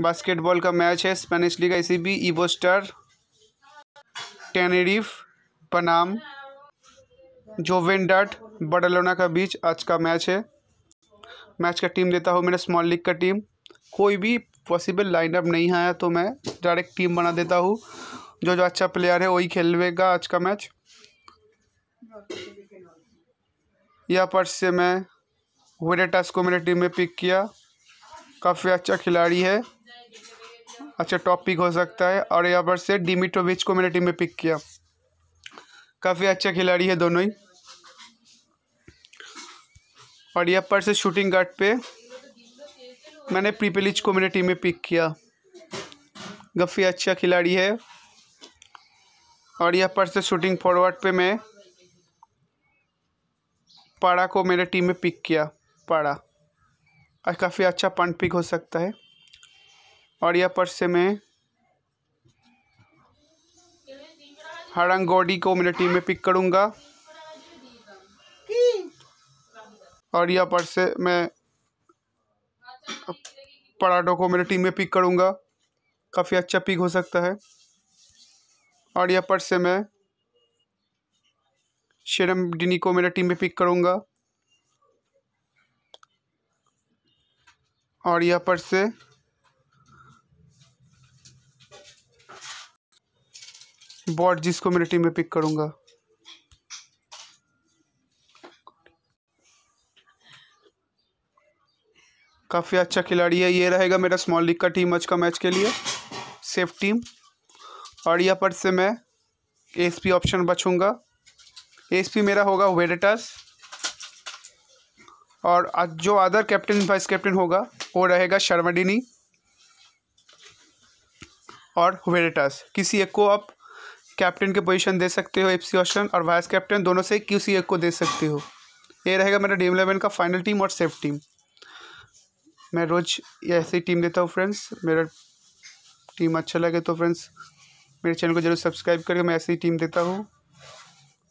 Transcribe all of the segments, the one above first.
Basketball का match है Spanish league इसी भी ईवो स्टार टेनेरिफ पनाम जोवेंडाट बडलोना का बीच आज का मैच है। मैच का टीम देता हूँ, मेरे स्मॉल लीग का टीम कोई भी पॉसिबल लाइनअप नहीं आया तो मैं डायरेक्ट टीम बना देता हूँ। जो जो अच्छा प्लेयर है, वही खेलवेगा आज का मैच यहाँ पर से मैं वेरेटास को मेरे टीम में पिक किया। काफ़ी अच्छा खिलाड़ी है। अच्छा टॉप पिक हो सकता है। और यहाँ पर से डिमिट्रोविच को मेरे टीम में पिक किया। काफ़ी अच्छा खिलाड़ी है दोनों ही। और यहाँ पर से शूटिंग गार्ड पे मैंने प्रीपेलिच को मेरे टीम में पिक किया। काफ़ी अच्छा खिलाड़ी है। और यहाँ पर से शूटिंग फॉरवर्ड पे मैं पाड़ा को मेरे टीम में पिक किया। पाड़ा और काफ़ी अच्छा पंट पिक हो सकता है। और यह से मैं हरंगोडी को मेरे टीम में पिक करूँगा। और यह पर से मैं पराठों को मेरे टीम में पिक करूँगा। काफ़ी अच्छा पिक हो सकता है। और यह पर से मैं शेरम डिनी को मेरे टीम में पिक करूँगा। और यह पर से बॉट जिसको मेरी टीम में पिक करूँगा। काफ़ी अच्छा खिलाड़ी है, ये रहेगा मेरा स्मॉल लीग का टीम आज का मैच के लिए। सेफ़ टीम और यहाँ पर से मैं एस पी ऑप्शन बचूँगा। एस पी मेरा होगा वेडेटास और जो अदर कैप्टन वाइस कैप्टन होगा, वो रहेगा शर्मडिनी और वेरेटास किसी एक को आप कैप्टन के पोजीशन दे सकते हो, एफ़ सी ऑप्शन और वाइस कैप्टन दोनों से किसी एक को दे सकते हो। ये रहेगा मेरा टीम इलेवन का फाइनल टीम और सेफ़ टीम मैं रोज़ ऐसे टीम देता हूँ फ्रेंड्स मेरा टीम अच्छा लगे तो फ्रेंड्स मेरे चैनल को ज़रूर सब्सक्राइब करके मैं ऐसे टीम देता हूँ।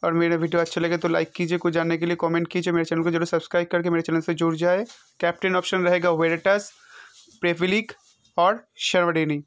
और मेरा वीडियो अच्छा लगे तो लाइक कीजिए, कुछ जानने के लिए कमेंट कीजिए, मेरे चैनल को ज़रूर सब्सक्राइब करके मेरे चैनल से जुड़ जाए। कैप्टन ऑप्शन रहेगा वेरेटस प्रेफिलिक और शर्वडेनी